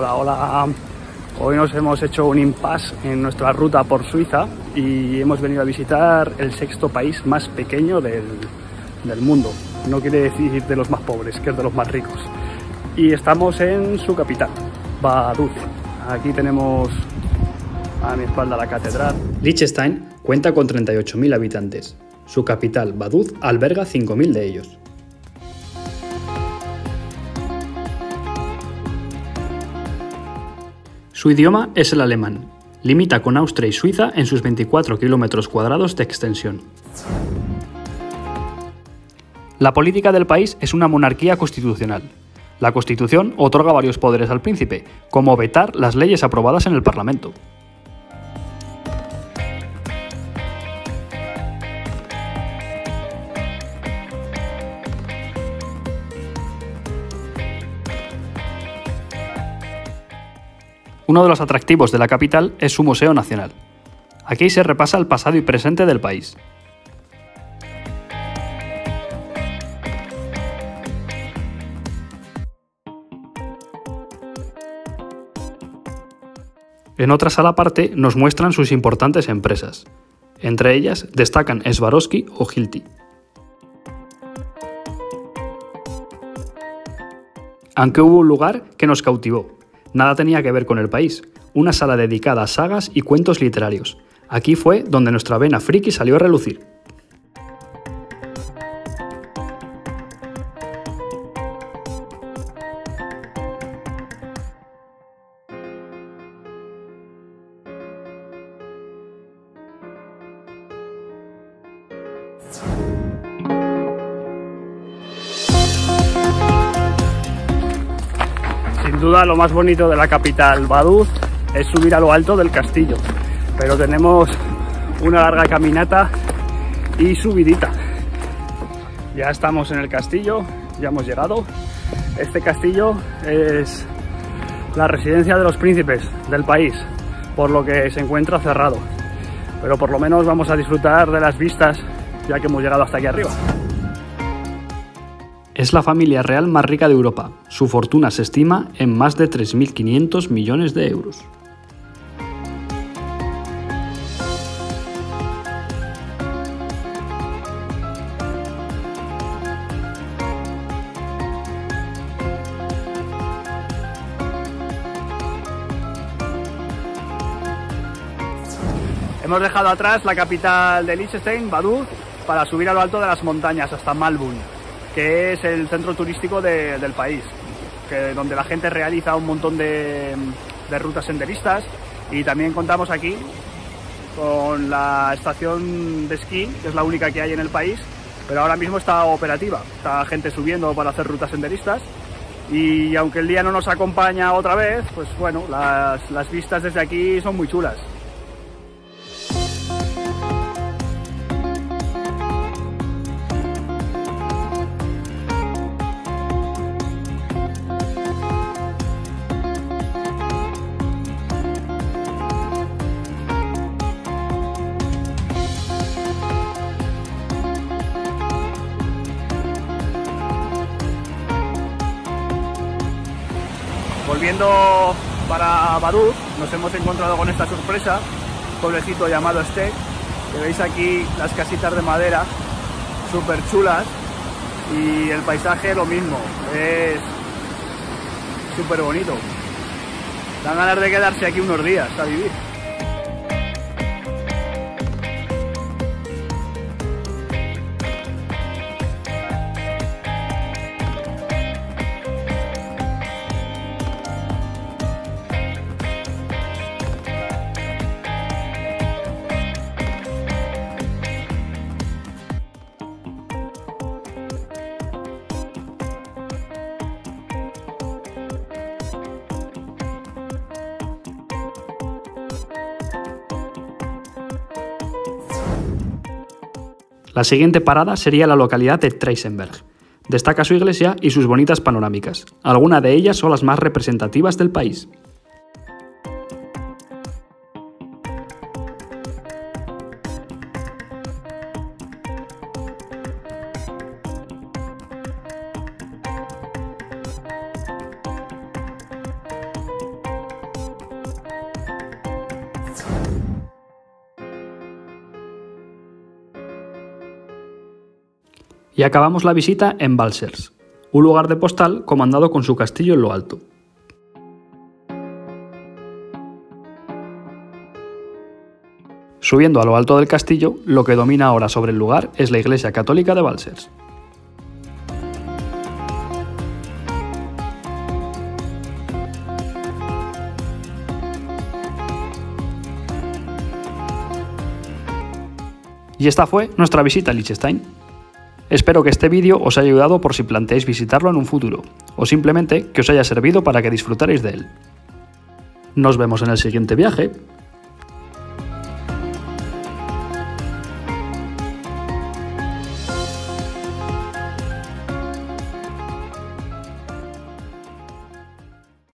Hola, hola. Hoy nos hemos hecho un impasse en nuestra ruta por Suiza y hemos venido a visitar el sexto país más pequeño del, del mundo. No quiere decir de los más pobres, que es de los más ricos. Y estamos en su capital, Vaduz. Aquí tenemos a mi espalda la catedral. Liechtenstein cuenta con 38.000 habitantes. Su capital, Vaduz, alberga 5.000 de ellos. Su idioma es el alemán. Limita con Austria y Suiza en sus 24 kilómetros cuadrados de extensión. La política del país es una monarquía constitucional. La Constitución otorga varios poderes al príncipe, como vetar las leyes aprobadas en el Parlamento. Uno de los atractivos de la capital es su Museo Nacional. Aquí se repasa el pasado y presente del país. En otra sala aparte nos muestran sus importantes empresas. Entre ellas destacan Swarovski o Hilti. Aunque hubo un lugar que nos cautivó, Nada tenía que ver con el país, una sala dedicada a sagas y cuentos literarios. Aquí fue donde nuestra vena friki salió a relucir. Duda lo más bonito de la capital Vaduz es subir a lo alto del castillo, pero tenemos una larga caminata y subidita. Ya estamos en el castillo, ya hemos llegado. Este castillo es la residencia de los príncipes del país, por lo que se encuentra cerrado. Pero por lo menos vamos a disfrutar de las vistas ya que hemos llegado hasta aquí arriba. Es la familia real más rica de Europa. Su fortuna se estima en más de 3.500 millones de euros. Hemos dejado atrás la capital de Liechtenstein, Vaduz, para subir a lo alto de las montañas hasta Malbun, que es el centro turístico de, del país, que, donde la gente realiza un montón de, de rutas senderistas. Y también contamos aquí con la estación de esquí, que es la única que hay en el país, pero ahora mismo está operativa, está gente subiendo para hacer rutas senderistas. Y aunque el día no nos acompaña otra vez, pues bueno, las, las vistas desde aquí son muy chulas. Volviendo para Baduz, nos hemos encontrado con esta sorpresa, un pueblecito llamado Steck, que veis aquí las casitas de madera, súper chulas, y el paisaje lo mismo, es súper bonito. Dan ganas de quedarse aquí unos días a vivir. La siguiente parada sería la localidad de Treisenberg. Destaca su iglesia y sus bonitas panorámicas. Algunas de ellas son las más representativas del país. Y acabamos la visita en Balsers, un lugar de postal comandado con su castillo en lo alto. Subiendo a lo alto del castillo, lo que domina ahora sobre el lugar es la iglesia católica de Balsers. Y esta fue nuestra visita a Liechtenstein. Espero que este vídeo os haya ayudado por si planteáis visitarlo en un futuro, o simplemente que os haya servido para que disfrutaréis de él. Nos vemos en el siguiente viaje.